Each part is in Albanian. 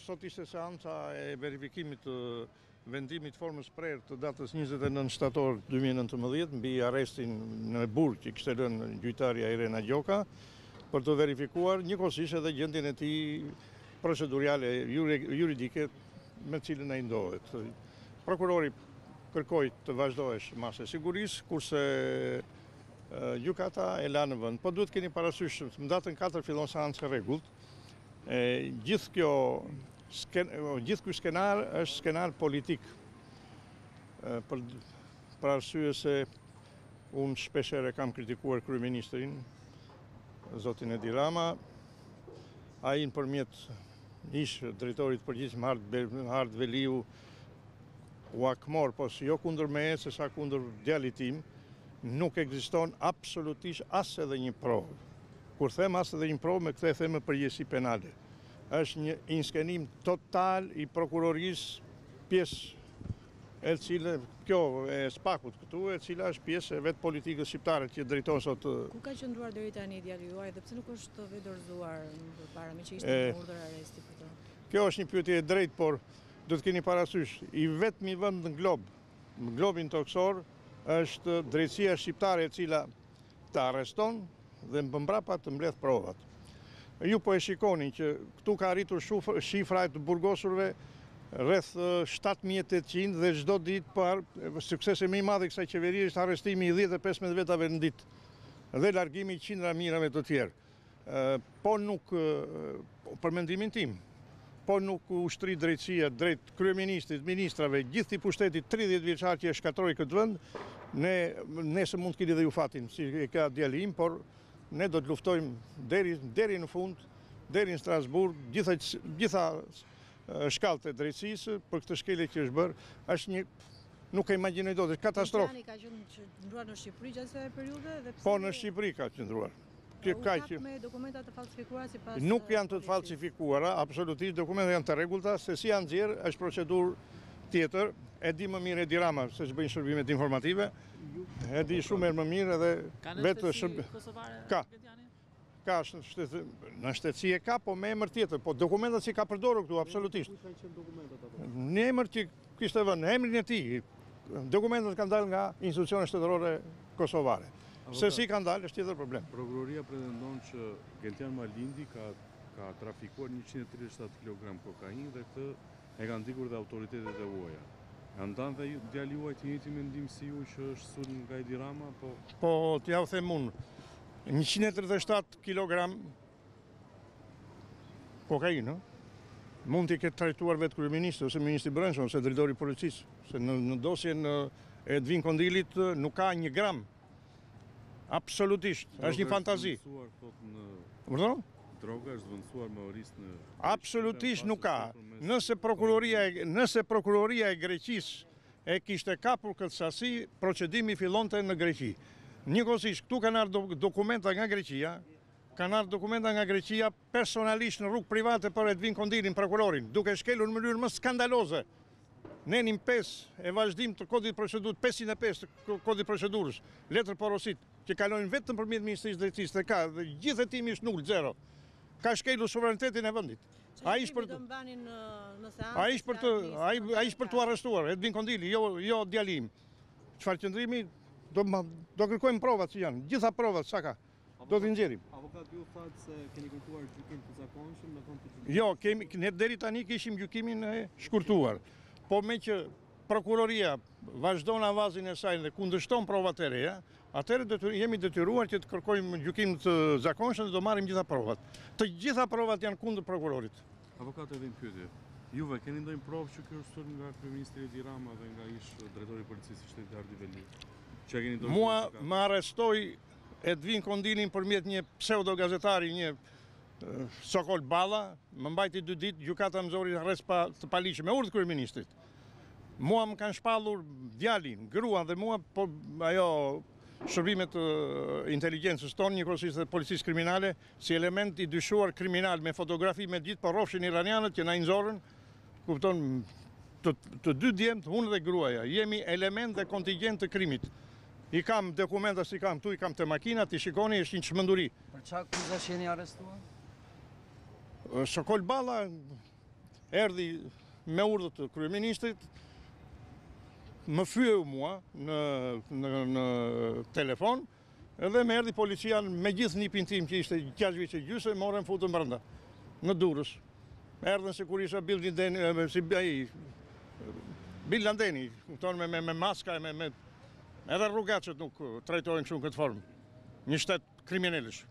Sot ishte seanca e verifikimit të vendimit formës së prerë të datës 29 shtator 2019 mbi arrestin në burg që kishte lënë gjyqtarja Irena Gjoka për të verifikuar njëkohësisht edhe gjendjen e tij procedurale juridike me të cilën ai ndodhet. Prokurori kërkoi të vazhdohej masa e sigurisë, kurse gjykata e la në vend. Po duhet të keni parasysh, më datën 4 fillon seanca e rregullt, Gjithë kjo, gjithë kjo skenar është skenar politik. Për, për arsye se unë shpeshherë e kam kritikuar kryeministrin, zotin Edi Rama, ai nëpërmjet ish-drejtorit të përgjithshëm Ardi Veliu, u hakmor po si jo kundër meje se sa kundër djalit tim nuk ekziston absolutisht as edhe një provë. Kur them as edhe një provë me këtë e them me përgjegjësi penale. Është një inskenim total i prokurorisë pjesë e cile kjo e spakut këtu e cila është pjesë e vetë politikës shqiptare që drejton sot Ku ka qëndruar deri tani djali juaj dhe pse nuk është vetë dorëzuar para meqë ishte një urdhër arresti për të? Kjo është një pyetje e drejtë, por Do të keni parasysh, i vetmi vend në glob, në globin tokësor, është drejtësia shqiptare e cila të arreston dhe mbrapa të mbledh provat. Ju po e shikoni që këtu ka arritur shifra e të burgosurve rreth 7800 dhe çdo ditë po suksesi më i madh i kësaj qeverie është arrestimi i 10 e 15 vetave në ditë dhe largimi i qindra mijërave të tjerë. Po nuk, për mendimin tim, po nuk u shtri drejtësia drejt kryeministrit, ministrave, gjithë atij pushtetit 30 vjeçar që e shkatërroi këtë vënd, nesër mund të kini dhe ju fatin, si e ka djali im, por ne do të luftojmë deri në fund, deri në Strasburg, gjitha shkallët e drejtësisë, për këtë shkelje që është bërë, është një nuk e imagjinoj dot, katastrofë. Në Shqipëri ka qëndruar në Shqipëri gjatë kësaj periudhe? Po, në Shqipëri ka qëndruar. Kjo ka që... me dokumenta të falsifikuara sipas... Nuk janë të falsifikuara, absolutisht, dokumentat janë të rregullta, se si janë nxjerrë, është procedurë tjetër, e di më mirë Edi Rama, se ç'bëjnë shërbimet informative, e di shumë herë më mirë edhe... Ka nënshtetësi kosovare? Ka. Ka është nënshtetësi, nënshtetësi e ka, po me emër tjetër, po dokumentat s'i ka përdorur këtu, absolutisht. Një emër që Kishte vënë emrin e tij. Dokumentet kanë dalë nga institucionet shtetërore kosovare. Se si kanë dalë është tjetër problem. Prokuroria pretendon që Gentjan Malindi ka ka trafikuar 137 kilogram kokainë dhe këtë e kanë ndjekur dhe autoritetet e huaja. A ndan dhe djali juaj të njëjtin mendim si ju që është sulm nga Edi Rama apo Po, t'jua them unë. 137 kilogram Kokainë, ë? Mund t'i ketë trajtuar vetë kryeministri ose ministri i Brendshëm ose drejtori i policisë, se në, në dosjen e Edvin Kondilit nuk ka një gram. Absolutisht, është një fantazi. Përdo? Droga është vendosur me oriz në... Absolutisht nuk ka. Nëse prokuroria, nëse prokuroria e Greqisë e kishte kapur këtë sasi, procedimi fillonte në Greqi. Njëkohësisht, këtu kanë ardhë dokumenta nga Greqia, Kanë ardhur dokumenta nga Greqia personalisht në rrugë private për Edvin Kondilin, prokurorin, duke shkelur në mënyrë më skandaloze nenin 5 e vazhdim të kodit procedurës, 505 të kodit procedurës, letërporositë, që kalojnë vetëm nëpërmjet Ministrisë së Drejtësisë dhe ka dhe gjithë hetimi është nul, zero. Ka shkelur sovranitetin e vendit. Ai ishte për të mbajtur në në seancë. Ai ishte për të ai ai ishte për t'u arrestuar Edvin Kondili, jo jo djali im. Çfarë qëndrimi do do kërkojmë provat që janë, gjitha provat sa ka. Do t'i nxjerrim. Avokat ju thatë se keni kërkuar gjykim të zakonshëm në vend të gjykimit. Jo, kemi ne deri tani kishim gjykimin e shkurtuar. Po meqë prokuroria vazhdon avazin e saj dhe kundërshton provat e reja, atëherë detyr, jemi detyruar që të kërkojmë gjykim të zakonshëm dhe do marrim gjitha provat. Të gjitha provat janë kundër prokurorit. Avokat, edhe një pyetje. Juve, keni ndonjë provë që kjo është nga Kryeministri Edi Rama dhe nga ish drejtori i policisë shtetit Ardi Veliu? Mua më arrestoi Edvin Kondili nëpërmjet një pseudogazetari, një Sokol Balla, më mbajti dy ditë, gjykata më nxori arrestin të paligjshëm me urdhë kryeministrit. Mua më kanë shpallur djalin, gruan dhe mua po ajo shërbimit të inteligjencës tonë, njëkohësisht dhe policisë kriminale, si element i dyshuar kriminal me fotografi me gjithë, po rrofshin iranianët që na i nxorën Kupton, të, të dy djemtë, unë dhe gruaja, jemi element dhe kontingjent të krimit. I kam dokumentat, i kam këtu, i kam te makina, t'i shikoni, është një çmenduri. Për ça akuzash jeni arrestuar? Sokol Balla erdhi me urdhë të kryeministrit, më fyeu mua në, në, në telefon, Edhe më erdhi policia me gjithë nipin tim që ishte gjashtë vjeç e gjysë, më morën më futën brenda në Durrës. Erdhën sikur isha Bin Ladeni, si ai Bin Ladeni, kupton me me, me maska me me edhe rrugaçët nuk trajtohen kështu në këtë formë. Një shtet kriminelësh.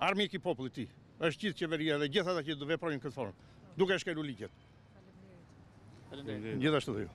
Armik i popullit të tij është gjithë qeveria dhe gjithë ata që veprojnë në këtë formë, duke shkelur ligjet. Faleminderit. Gjithashtu dhe ju.